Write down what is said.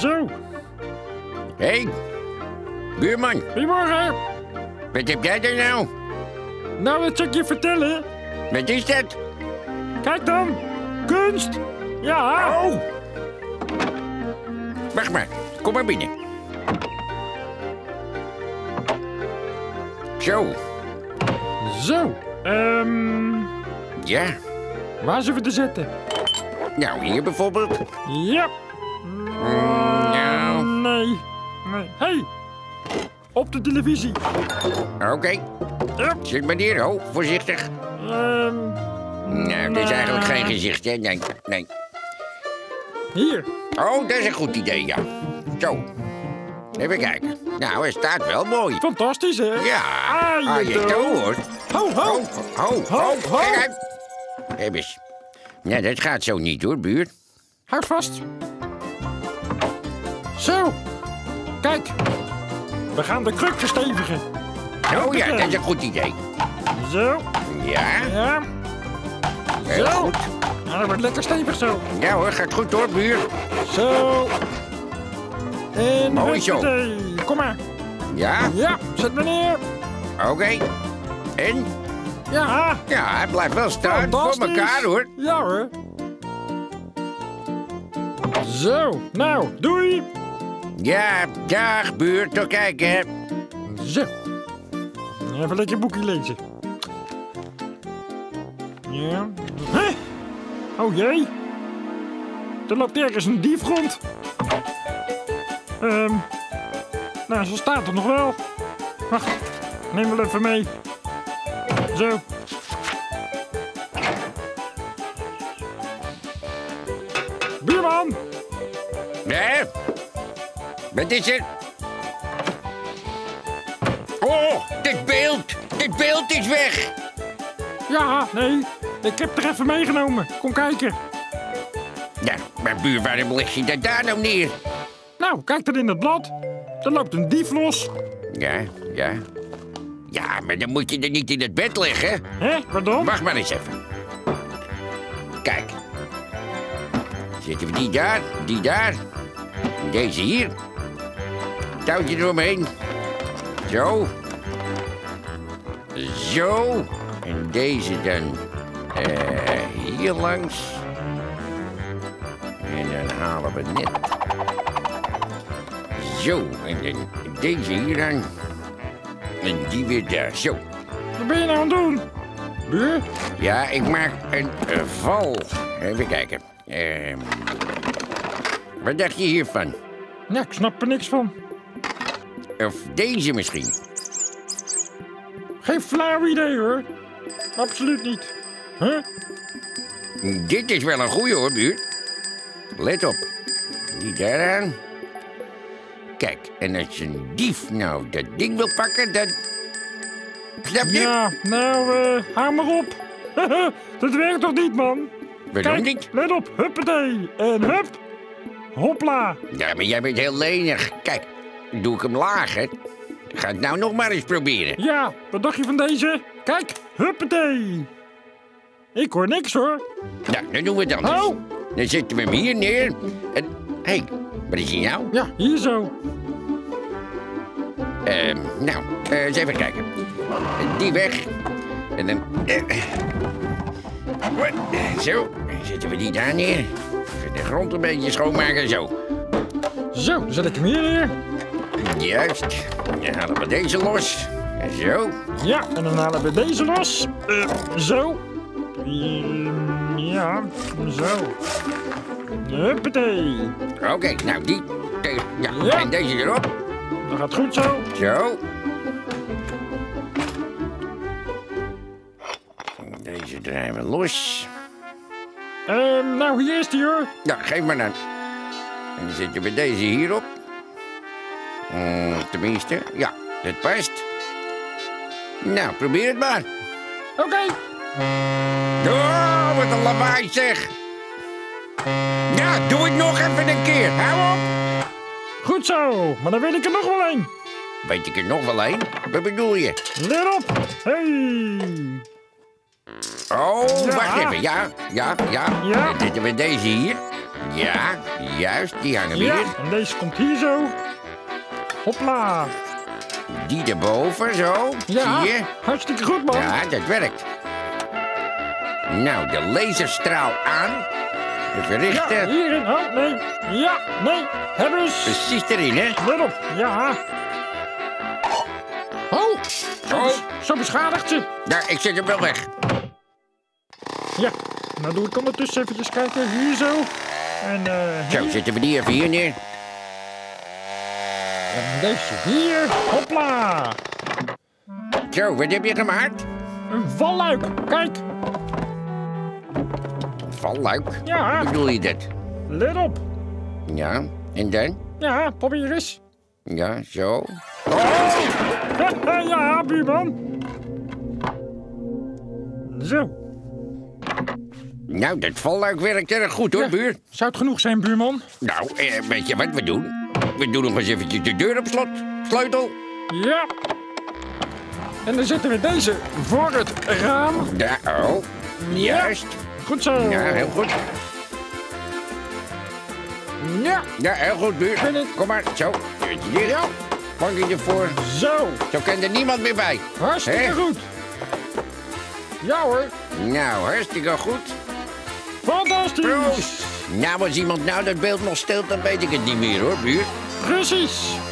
Zo, Hé, hey, buurman, goedemorgen. wat heb jij er nou? Nou, wat zal ik je vertellen? Wat is dat? Kijk dan, kunst. Ja, Oh! Wacht maar, kom maar binnen. Zo, zo. Ehm, ja. waar zullen we het zetten? Nou, hier bijvoorbeeld. Ja. nou. Nee. Nee. Hey, op de televisie. Oké, zit maar neer. Oh, voorzichtig. Ehm, Nou, dit is eigenlijk geen gezicht, hè? Nee, nee. hier. Oh, dat is een goed idee, ja. Zo. Even kijken. Nou, hij staat wel mooi. Fantastisch, hè? Ja. Ah, je hoor. Ho, ho. Ho, ho, ho. Ho, ho. Kijk uit. Heb eens. Dat gaat zo niet, hoor, buurt. Houd vast. Zo. Kijk. We gaan de kruk verstevigen. Oh ja, dat is een goed idee. Zo. Ja, Ja. heel Zo. goed. Nou, dat wordt lekker stevig zo. Ja hoor, gaat goed hoor, buurt. Zo. En Mooi zo. Kom maar. Ja, Ja, zet me neer. oké. En? Ja. Ja, hij blijft wel staan voor elkaar, hoor. Ja hoor. Zo. Nou, doei. Ja, dag, buurt. Tot kijken. Zo. Even lekker boekje lezen. Ja. Hè? Oh jee. Er loopt ergens een dief rond. Ehm. nou, ze staat er nog wel. Wacht, neem wel even mee. Zo. Buurman! Nee? Wat is er? Oh, dit beeld. Dit beeld is weg. Ja, nee, ik heb er even meegenomen. Kom kijken. Ja, maar buur, waarom leg je dat daar nou neer? Nou, kijk dan in het blad. Er loopt een dief los. Ja, ja. Ja, maar dan moet je er niet in het bed liggen. Hé, pardon? Wacht maar eens even. Kijk. Zetten we die daar, die daar. Deze hier. Touwtje eromheen. Zo. Zo. En deze dan eh, hier langs. En dan halen we net. Zo. En dan deze hier aan. En die weer daar. Zo. Wat ben je nou aan het doen? Buur? Ja, ik maak een eh, val. Even kijken. Ehm, wat dacht je hiervan? Ja, ik snap er niks van. Of deze misschien? Geen flauw idee hoor. Absoluut niet. Huh? Dit is wel een goeie hoor, buurt. Let op. Die daaraan. Kijk, en als een dief nou dat ding wil pakken, dan... Snap je? Ja, nou, eh, hou maar op. dat werkt toch niet, man? Waarom Kijk, niet? let op. Huppatee. En hup. Hopla. Ja, maar jij bent heel lenig. Kijk, doe ik hem lager. Ga het nou nog maar eens proberen. Ja, wat dacht je van deze? Kijk, huppatee. Ik hoor niks hoor. Nou, dan doen we het anders. Oh. Dan zetten we hem hier neer. En, hé, hey, wat is hier nou? Ja, hier zo. Ehm, nou, eh, eens even kijken. Die weg. En dan... eh, zo, dan zetten we die daar neer. Even de grond een beetje schoonmaken, zo. Zo, dan zet ik hem hier neer. Juist. Dan halen we deze los. Zo. Ja, en dan halen we deze los. Eh, zo. Ja, zo. Huppatee. Oké, nou die... de- ja, Ja. en deze erop. Dat gaat goed zo. Zo. Deze draaien we los. Ehm, nou, hier is die hoor. Ja, geef maar dan. En dan zetten we deze hierop. Mm, tenminste, ja, dat past. Nou, probeer het maar. Oké. Oh, wat een lawaai zeg. Ja, doe het nog even een keer. Hou op. Goed zo, maar dan wil ik er nog wel een. Weet ik er nog wel een? Wat bedoel je? Let op. Hey. Oh, Ja. wacht even. Ja, ja, ja. Ja. Dan zetten we deze hier. Ja, juist, die hangen Ja, weer. en deze komt hier zo. Hopla. Die erboven, zo. Ja, Zie je? hartstikke goed, man. Ja, dat werkt. Nou, de laserstraal aan. Even Ja, richten. hierin. Oh, nee. Ja, nee. Hebben eens. Precies erin, hè? Let op. Ja. Oh. Zo, Oh. zo beschadigt ze. Daar, ik zet hem wel weg. Ja. Nou doe ik ondertussen eventjes kijken. Hier zo. En eh Zo, hier. zetten we die even hier neer. En deze hier. Hopla. Zo, wat heb je gemaakt? Een valluik. Kijk. Valluik. Ja. Hoe bedoel je dat? Let op. Ja, en dan? Ja, probeer eens. Ja, zo. ja, buurman. Zo. Nou, dat valluik werkt erg goed, hoor, Ja. buur. Zou het genoeg zijn, buurman? Nou, eh, weet je wat we doen? We doen nog eens eventjes de deur op slot. Sleutel. Ja. En dan zetten we deze voor het raam. Daar, oh. Juist. Goed zo. Ja, heel goed. Ja. Ja, heel goed, buur. Kom maar, zo. Dicht. Ja. Pak je ervoor. Zo. Zo kan er niemand meer bij. Hartstikke Hè? goed. Ja hoor. Nou, hartstikke goed. Fantastisch. Proost. Nou, als iemand nou dat beeld nog steelt, dan weet ik het niet meer, hoor, buur. Precies.